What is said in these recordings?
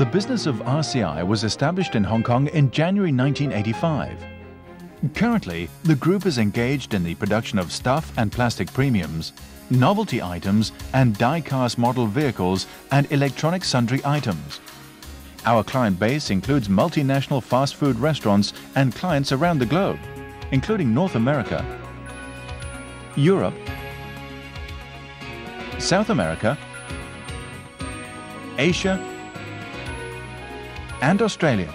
The business of RCI was established in Hong Kong in January 1985. Currently, the group is engaged in the production of stuff and plastic premiums, novelty items and die-cast model vehicles and electronic sundry items. Our client base includes multinational fast food restaurants and clients around the globe, including North America, Europe, South America, Asia, and Australia.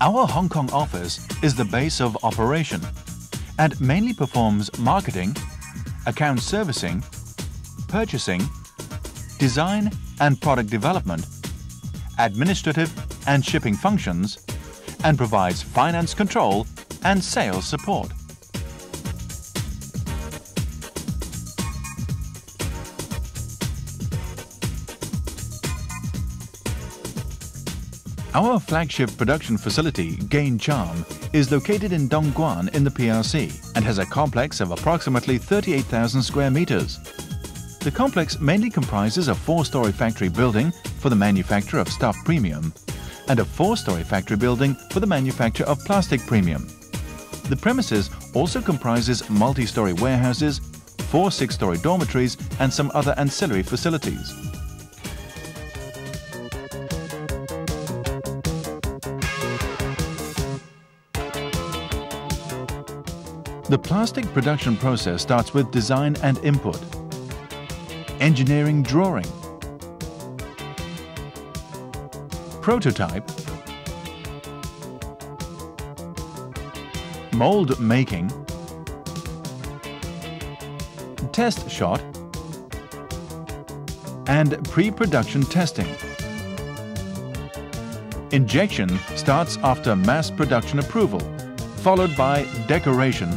Our Hong Kong office is the base of operation and mainly performs marketing, account servicing, purchasing, design and product development, administrative and shipping functions, and provides finance control and sales support. Our flagship production facility, Gain Charm, is located in Dongguan in the PRC and has a complex of approximately 38,000 square meters. The complex mainly comprises a four-story factory building for the manufacture of stuff premium and a four-story factory building for the manufacture of plastic premium. The premises also comprises multi-story warehouses, four six-story dormitories and some other ancillary facilities. The plastic production process starts with design and input, engineering drawing, prototype, mold making, test shot, and pre-production testing. Injection starts after mass production approval, followed by decoration,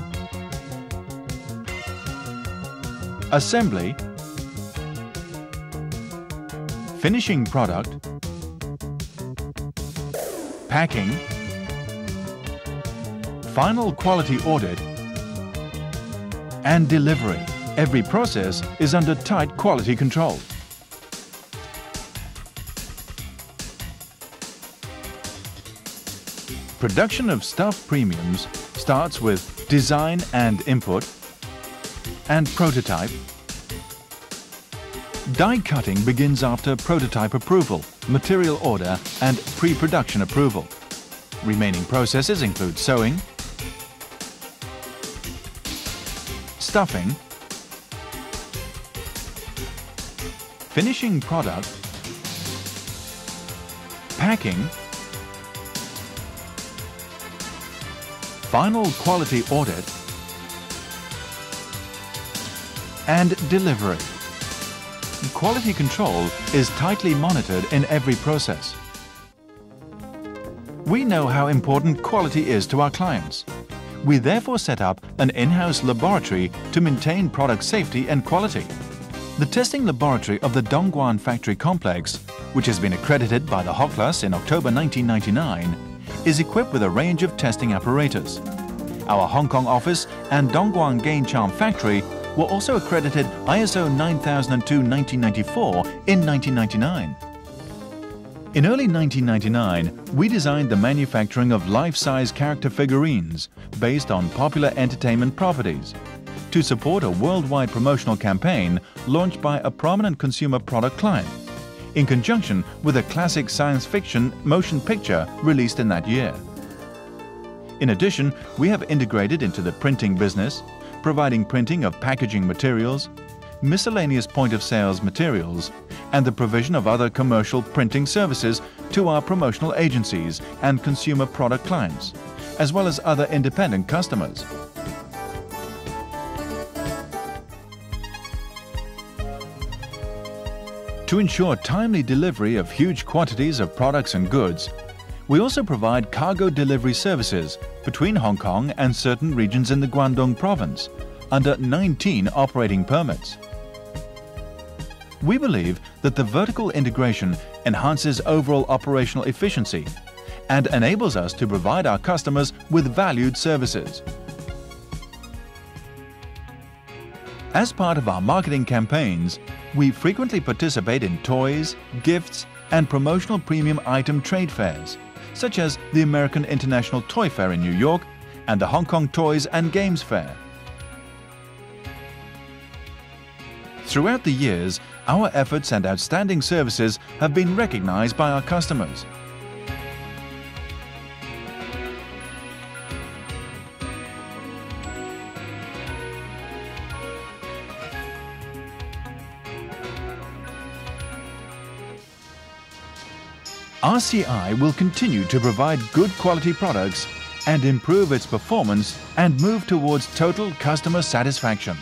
assembly, finishing product, packing, final quality audit, and delivery. Every process is under tight quality control. Production of stuff premiums starts with design and input and prototype. Die cutting begins after prototype approval, material order and pre-production approval. Remaining processes include sewing, stuffing, finishing product, packing, final quality audit, and delivery. Quality control is tightly monitored in every process. We know how important quality is to our clients. We therefore set up an in-house laboratory to maintain product safety and quality. The testing laboratory of the Dongguan factory complex, which has been accredited by the HOKLAS in October 1999, is equipped with a range of testing apparatus. Our Hong Kong office and Dongguan Gain Charm factory were also accredited ISO 9002-1994 in 1999. In early 1999, we designed the manufacturing of life-size character figurines based on popular entertainment properties to support a worldwide promotional campaign launched by a prominent consumer product client in conjunction with a classic science fiction motion picture released in that year. In addition, we have integrated into the printing business, providing printing of packaging materials, miscellaneous point-of-sales materials, and the provision of other commercial printing services to our promotional agencies and consumer product clients, as well as other independent customers. To ensure timely delivery of huge quantities of products and goods, we also provide cargo delivery services between Hong Kong and certain regions in the Guangdong province under 19 operating permits. We believe that the vertical integration enhances overall operational efficiency and enables us to provide our customers with valued services. As part of our marketing campaigns, We frequently participate in toys, gifts, and promotional premium item trade fairs, such as the American International Toy Fair in New York and the Hong Kong Toys and Games Fair. Throughout the years, our efforts and outstanding services have been recognized by our customers. RCI will continue to provide good quality products and improve its performance and move towards total customer satisfaction.